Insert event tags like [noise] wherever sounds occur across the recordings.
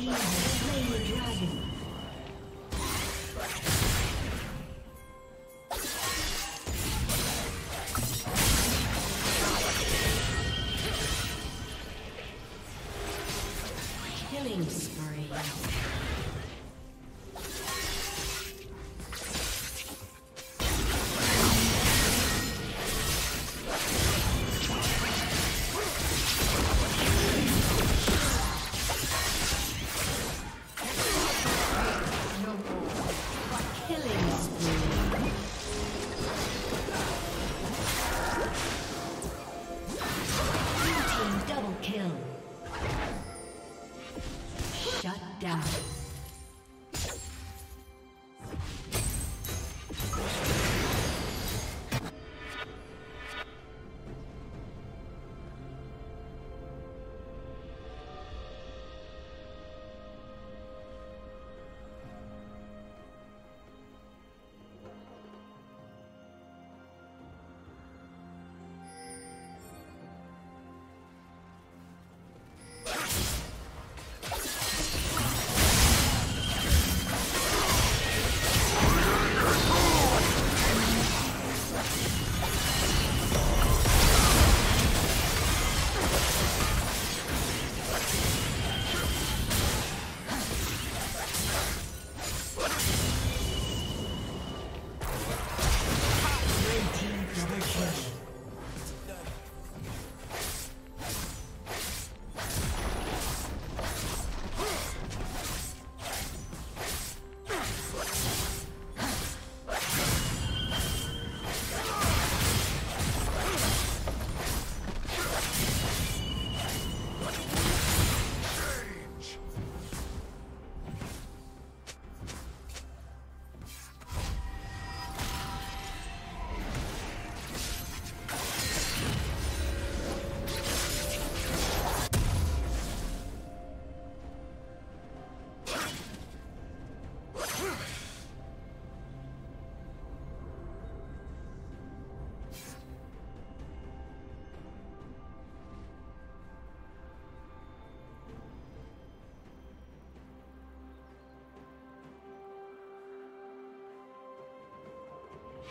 team has slain the dragon.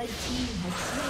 Red team has slain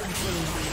Rampage.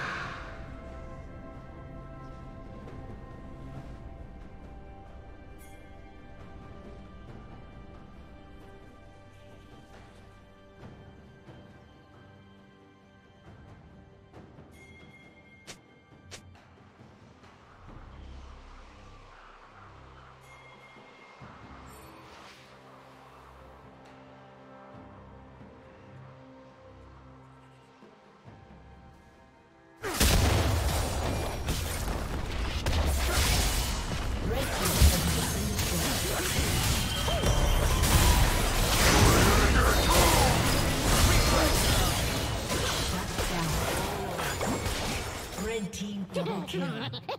Killing [laughs]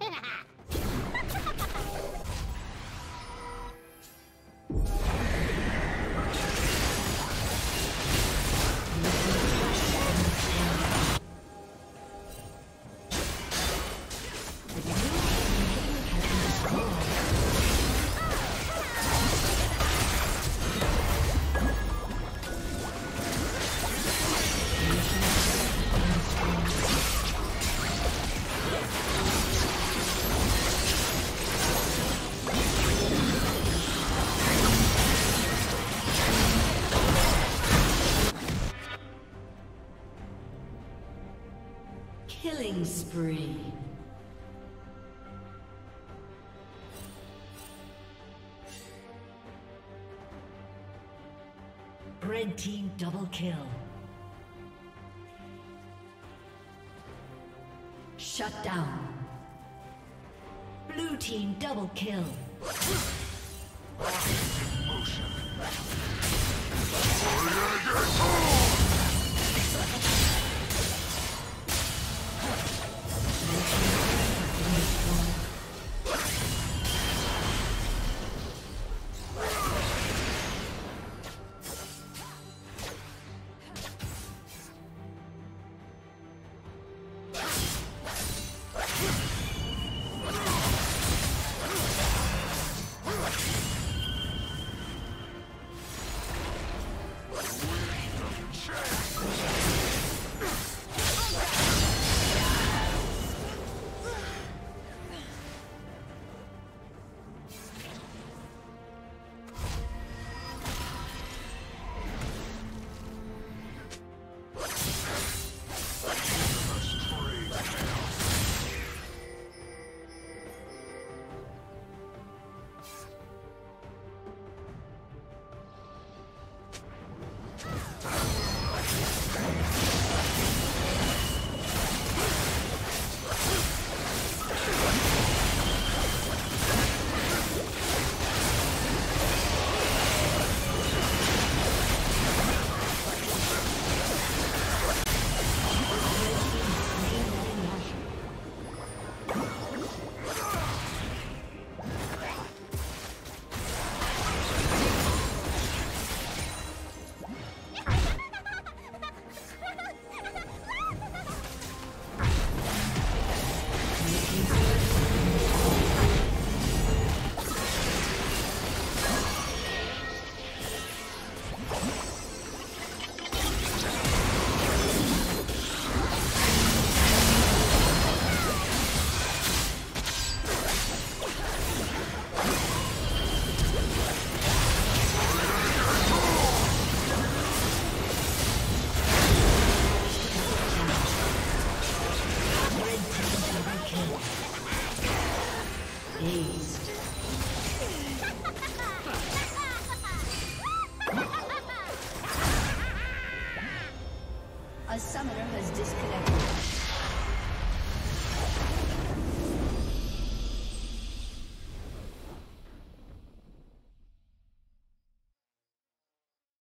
Red team double kill. Shut down. Blue team double kill.